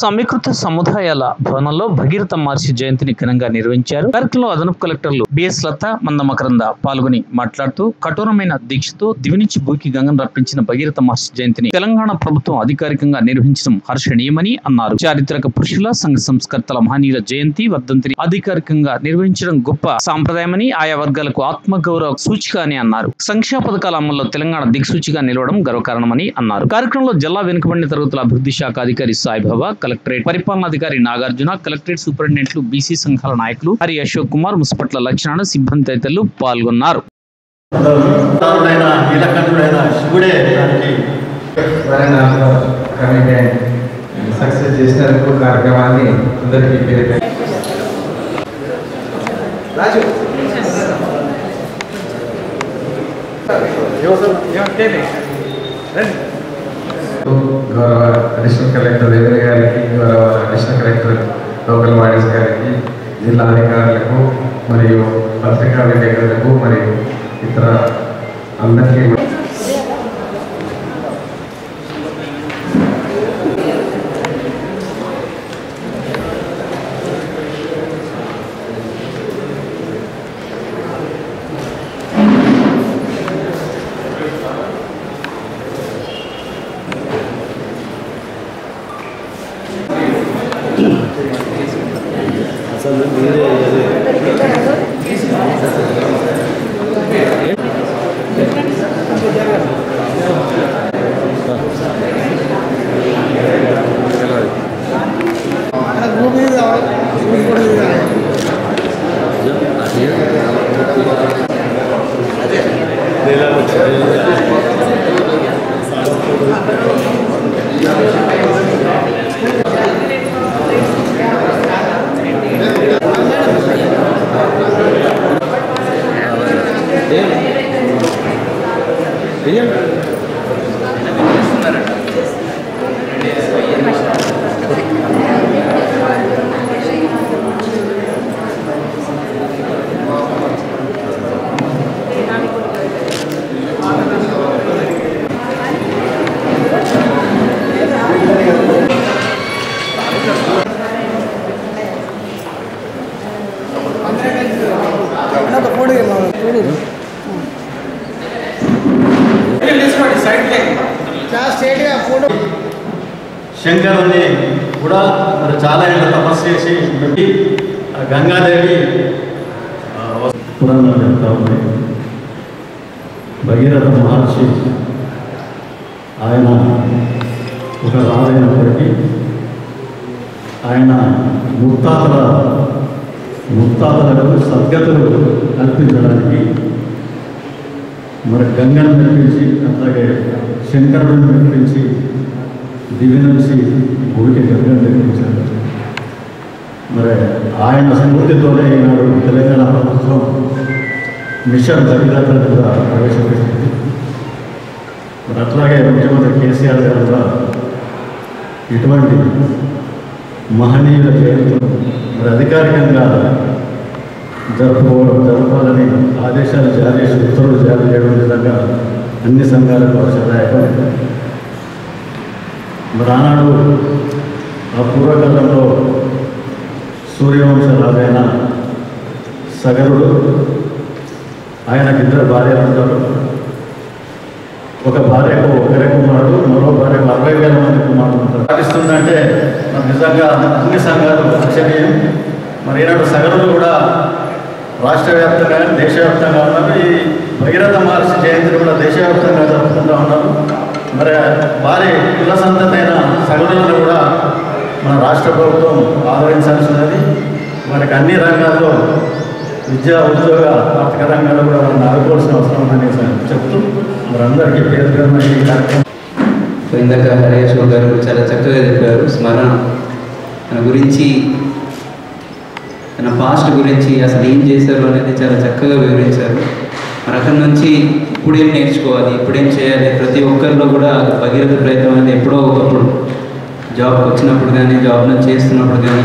సమీకృత సముదాయాల భవనంలో భగీరథ మహర్షి జయంతిని ఘనంగా నిర్వహించారు. కార్యక్రమంలో అదనపు కలెక్టర్లు బిఎస్ లత మందమకరంద పాల్గొని మాట్లాడుతూ కఠోరమైన దీక్షతో దివినిచ్చి భూకి గంగను రప్పించిన భగీరథ మహర్షి జయంతిని తెలంగాణ ప్రభుత్వం అధికారికంగా నిర్వహించడం హర్షణీయమని అన్నారు. చారిత్రక పురుషుల సంఘ సంస్కర్తల మహనీయుల జయంతి వర్ధంతిని అధికారికంగా నిర్వహించడం గొప్ప సాంప్రదాయమని ఆయా వర్గాలకు ఆత్మగౌరవ సూచిక అని అన్నారు. సంక్షేమ పథకాల అమల్లో తెలంగాణ దిక్సూచిగా నిలవడం గర్వకారణమని అన్నారు. కార్యక్రమంలో జిల్లా వెనుకబడిన తరగతుల అభివృద్ధి శాఖ అధికారి సాయిబాబా కలెక్టరేట్ పరిపాలనాధికారి నాగార్జున కలెక్టరేట్ సూపరింటెండెంట్లు బీసీ సంఘాల నాయకులు హరి అశోక్ కుమార్ మున్సిపట్ల లక్షణ సిబ్బంది తదితరులు పాల్గొన్నారు. సక్సెస్ కార్యక్రమాన్ని అందరికీ పేరు పేరు. గౌరవ అడిషనల్ కలెక్టర్ దేవేంద్ర గారికి గౌరవ అడిషనల్ కలెక్టర్ లోకల్ బాడీస్ గారికి జిల్లా అధికారులకు మరియు పత్రికా విలేకరులకు మరియు ఇతర అందరికీ Obrigado. శంకరుని కూడా మరి చాలా ఏళ్ళ తపస్సు చేసి పెట్టి ఆ గంగాదేవి పురాణాలు చెప్తా ఉన్నాయి భగీరథ మహర్షి ఆయన ఒక రాజైనప్పటికీ ఆయన ముత్తాతల ముత్తాతలకు సద్గతులు కల్పించడానికి మరి గంగను మెప్పించి అలాగే శంకరుడిని మెప్పించి దివి నుంచి భూమికి గంగను నిర్మించారు మరి ఆయన స్ఫూర్తితోనే ఈనాడు తెలంగాణ ప్రభుత్వం మిషన్ భగీరథ కూడా ప్రవేశపెట్టింది. మరి అట్లాగే ముఖ్యమంత్రి కేసీఆర్ గారు కూడా ఇటువంటి మహనీయుల పేరుతో మరి అధికారికంగా జరుపుకోవడం జరపాలని ఆదేశాలు జారీ చేసి ఉత్తర్వులు జారీ చేయడం విధంగా అన్ని సంఘాలకు సహాయకం మరి ఆనాడు ఆ పూర్వకాలంలో సూర్యవంశ రాజైన సగరుడు ఆయనకి ఇద్దరు భార్యలు ఉంటారు. ఒక భార్యకు ఒకరే కుమారుడు మరో భార్యకు అరవై వేల మంది కుమారుడు ఉంటారు. పాటిస్తుందంటే మరి నిజంగా అన్ని సంఘాలు లక్షణీయం మరి ఈనాడు సగరుడు కూడా రాష్ట్ర వ్యాప్తంగా దేశవ్యాప్తంగా ఉన్నారు ఈ భగీరథ మహర్షి జయంతి కూడా దేశవ్యాప్తంగా మరి వారి కుల సంతతైన కూడా మన రాష్ట్ర ప్రభుత్వం ఆదరించాల్సినది. వారికి అన్ని రంగాల్లో విద్యా ఉద్యోగ ఆర్థిక రంగాల్లో కూడా మనం ఆదుకోవాల్సిన అవసరం ఉందని చెప్తూ మనందరికీ పేరు పేరున ఈ కార్యక్రమం. ఇందాక హరేష్ గారు చాలా చక్కగా చెప్పారు. స్మరణ తన గురించి తన పాస్ట్ గురించి అసలు ఏం చేశారు అనేది చాలా చక్కగా వివరించారు. మన అక్కడి నుంచి ఇప్పుడేం నేర్చుకోవాలి? ఇప్పుడేం చేయాలి? ప్రతి ఒక్కరిలో కూడా భగీరథ ప్రయత్నం అనేది ఎప్పుడో ఒకప్పుడు జాబ్కి వచ్చినప్పుడు కానీ జాబ్లో చేస్తున్నప్పుడు కానీ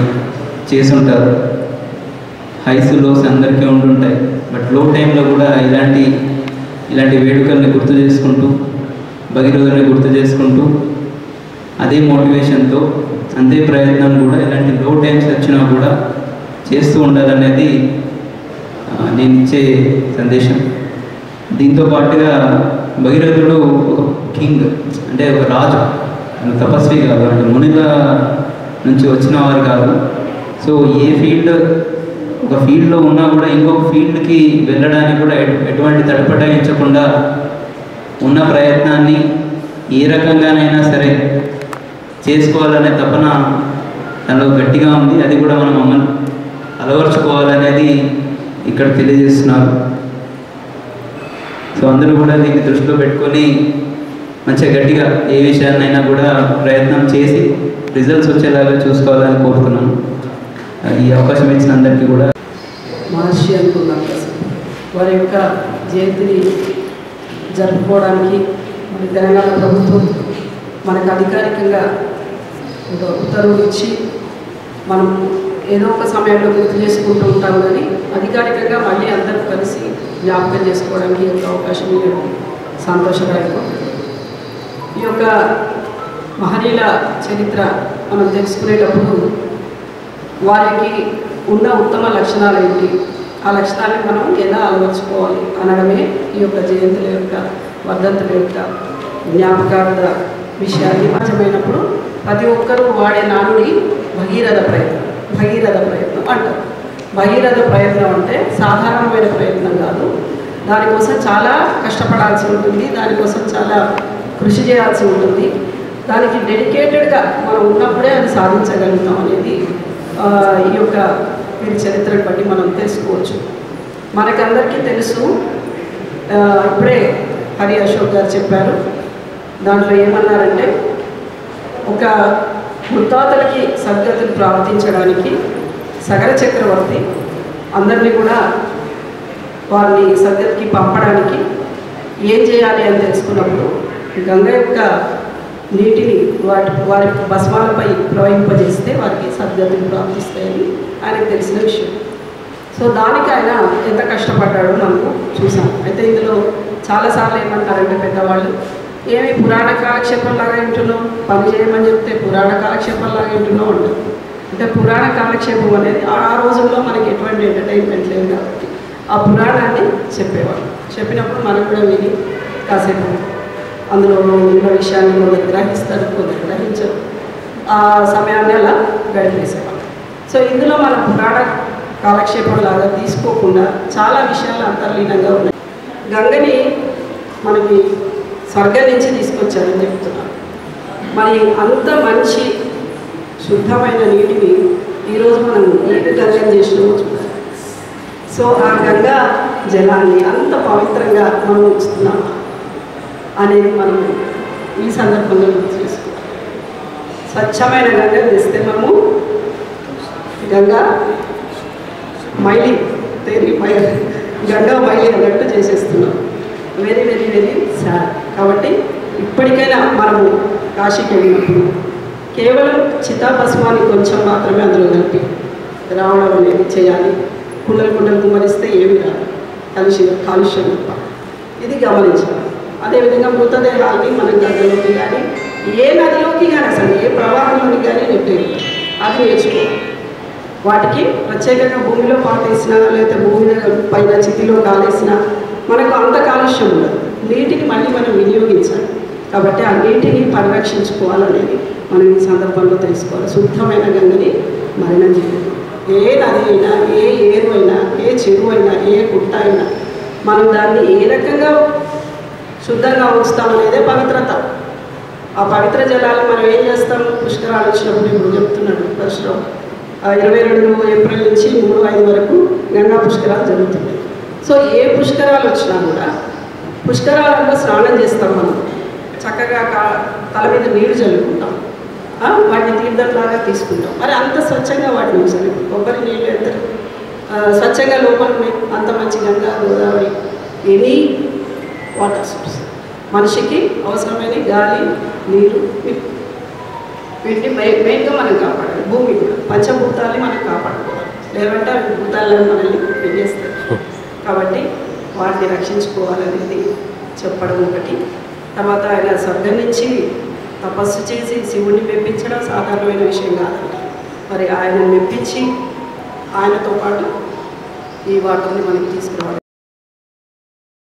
చేస్తుంటారు. హైస్ లోస్ అందరికీ ఉంటుంటాయి బట్లో టైంలో కూడా ఇలాంటి ఇలాంటి వేడుకల్ని గుర్తు చేసుకుంటూ భగీరథుని గుర్తు చేసుకుంటూ అదే మోటివేషన్తో అంతే ప్రయత్నం కూడా ఇలాంటి లో టైమ్స్ వచ్చినా కూడా చేస్తూ ఉండాలనేది నేను ఇచ్చే సందేశం. దీంతో పాటుగా భగీరథుడు ఒక కింగ్ అంటే ఒక రాజు. ఆయన తపస్వి కాదు అంటే మునిల నుంచి వచ్చిన వారు కాదు. సో ఏ ఫీల్డ్ ఒక ఫీల్డ్లో ఉన్నా కూడా ఇంకొక ఫీల్డ్కి వెళ్ళడానికి కూడా ఎటువంటి తడపటాయించకుండా ఉన్న ప్రయత్నాన్ని ఏ రకంగానైనా సరే చేసుకోవాలనే తపన తనలో గట్టిగా ఉంది. అది కూడా మనం అమలు అలవర్చుకోవాలనేది ఇక్కడ తెలియజేస్తున్నారు. సో అందరూ కూడా దీన్ని దృష్టిలో పెట్టుకొని మంచిగా గట్టిగా ఏ విషయాన్నైనా కూడా ప్రయత్నం చేసి రిజల్ట్స్ వచ్చేలాగా చూసుకోవాలని కోరుతున్నాను. ఈ అవకాశం ఇచ్చిన అందరికీ కూడా మహర్షి అనుకున్నాం వారి యొక్క జయంతిని జరుపుకోవడానికి మన తెలంగాణ ప్రభుత్వం మనకు అధికారికంగా ఒక ఉత్తర్వులు ఇచ్చి మనం ఏదో ఒక సమయంలో గుర్తు చేసుకుంటూ ఉంటాం కానీ అధికారికంగా మళ్ళీ అందరూ కలిసి జ్ఞాపకం చేసుకోవడానికి ఈ యొక్క అవకాశం ఇవ్వడం సంతోషదాయకం. ఈ యొక్క మహనీయుల చరిత్ర మనం తెలుసుకునేటప్పుడు వారికి ఉన్న ఉత్తమ లక్షణాలు ఏంటి? ఆ లక్షణాలను మనం ఎలా అలవర్చుకోవాలి అనడమే ఈ యొక్క జయంతుల యొక్క వర్ధంతుల యొక్క జ్ఞాపకార్థ విషయాన్ని సాధ్యమైనప్పుడు ప్రతి ఒక్కరూ వాడే నానుడి భగీరథ ప్రయత్నం. భగీరథ ప్రయత్నం అంటారు. భగీరథ ప్రయత్నం అంటే సాధారణమైన ప్రయత్నం కాదు. దానికోసం చాలా కష్టపడాల్సి ఉంటుంది. దానికోసం చాలా కృషి చేయాల్సి ఉంటుంది. దానికి డెడికేటెడ్గా మనం ఉన్నప్పుడే అది సాధించగలుగుతాం అనేది ఈ యొక్క వీరి చరిత్రను బట్టి మనం తెలుసుకోవచ్చు. మనకందరికీ తెలుసు ఇప్పుడే హరి అశోక్ గారు చెప్పారు దాంట్లో ఏమన్నారంటే ఒక ముత్తాతలకి సద్గతులు ప్రార్థించడానికి సగర చక్రవర్తి అందరినీ కూడా వారిని సద్గతికి పంపడానికి ఏం చేయాలి అని తెలుసుకున్నప్పుడు గంగ యొక్క నీటిని వాటి వారి భస్మాలపై ప్రవహింపజేస్తే వారికి సద్గతులు ప్రాప్తిస్తాయని ఆయనకు తెలిసిన విషయం. సో దానికి ఆయన ఎంత కష్టపడ్డాడో మనము చూసాం. అయితే ఇందులో చాలాసార్లు ఏమంటారంటే పెద్దవాళ్ళు ఏమి పురాణ కాలక్షేపంలాగా వింటున్నాం పని చేయమని చెప్తే పురాణ కాలక్షేపంలాగా వింటున్నాం అంటారు అంటే పురాణ కాలక్షేపం అనేది ఆ రోజుల్లో మనకి ఎటువంటి ఎంటర్టైన్మెంట్ లేదు కాబట్టి ఆ పురాణాన్ని చెప్పేవాళ్ళు. చెప్పినప్పుడు మనం కూడా విని కాసేపు అందులో ఉన్న విషయాన్ని కొందరు గ్రహిస్తారు కొందరు గ్రహించరు. ఆ సమయాన్ని అలా గడిపేసేవాళ్ళు. సో ఇందులో మన పురాణ కాలక్షేపం లాగా తీసుకోకుండా చాలా విషయాలు అంతర్లీనంగా ఉన్నాయి. గంగని మనకి స్వర్గం నుంచి తీసుకొచ్చారని చెప్తున్నారు. మరి అంత మంచి శుద్ధమైన నీటిని ఈరోజు మనం నీటి దర్శనం చేసినామో చూడాలి. సో ఆ గంగా జలాన్ని అంత పవిత్రంగా మనం ఉంచుతున్నాం అనేది మనం ఈ సందర్భంలో గుర్తు స్వచ్ఛమైన గంగ తెస్తే మనము గంగా మైలి తేలి గంగా మైలి అన్నట్టు చేసేస్తున్నాం. వెరీ వెరీ వెరీ సాడ్ కాబట్టి ఇప్పటికైనా మనము కాశీకి వెళ్ళినప్పుడు కేవలం చితాభస్మాన్ని కొంచెం మాత్రమే అందులో కలిపి రావడం అనేది చేయాలి. కుండలు కుండలు కుమ్మరిస్తే ఏమి రాదు. కాలుష్యం కాలుష్యం తప్ప. ఇది గమనించాలి. అదేవిధంగా మృతదేహాల్ని మనం గంగలోకి కానీ ఏ నదిలోకి కానీ అసలు ఏ ప్రవాహంలోకి కానీ నెట్టేది అది నేర్చుకోవాలి. వాటికి ప్రత్యేకంగా భూమిలో పాటేసినా లేకపోతే భూమి పైన చితిలో కాలేసినా మనకు అంత కాలుష్యం ఉండదు. నీటిని మళ్ళీ మనం వినియోగించాలి. కాబట్టి ఆ నీటిని పరిరక్షించుకోవాలనేది మనం ఈ సందర్భంలో తెలుసుకోవాలి. శుద్ధమైన గంగని మరణం చేయదు ఏ నది అయినా ఏ ఏరు అయినా ఏ చెరువు అయినా ఏ గుట్ట అయినా మనం దాన్ని ఏ రకంగా శుద్ధంగా ఉంచుతామనేదే పవిత్రత. ఆ పవిత్ర జలాలు మనం ఏం చేస్తాం? పుష్కరాలు వచ్చినప్పుడు ఇప్పుడు చెప్తున్నాడు పరశురావు ఆ ఇరవై రెండు ఏప్రిల్ నుంచి మూడు ఐదు వరకు గంగా పుష్కరాలు జరుగుతున్నాయి. సో ఏ పుష్కరాలు వచ్చినా కూడా పుష్కరాలలో స్నానం చేస్తాం మనం. చక్కగా కా- తల మీద నీరు చల్లుకుంటాం వాటిని తీర్థంలాగా తీసుకుంటాం. మరి అంత స్వచ్ఛంగా వాటిని ఉంచాలి కొబ్బరి నీళ్ళు ఎంత స్వచ్ఛంగా లోపల ఉన్నాయి అంత మంచి Ganga Godavari any water source. మనిషికి అవసరమైన గాలి నీరు వీటిని మెయిన్గా మనం కాపాడాలి. భూమి కూడా పంచభూతాలని మనం కాపాడుకోవాలి. లేదంటే అవి భూతాలను మనల్ని పెట్టేస్తారు కాబట్టి వాటిని రక్షించుకోవాలనేది చెప్పడం ఒకటి. తర్వాత ఆయన స్వర్గం నుంచి తపస్సు చేసి శివుణ్ణి మెప్పించడం సాధారణమైన విషయం కాదంట మరి ఆయనను మెప్పించి ఆయనతో పాటు ఈ వాటర్ని మనకి తీసుకురావాలి.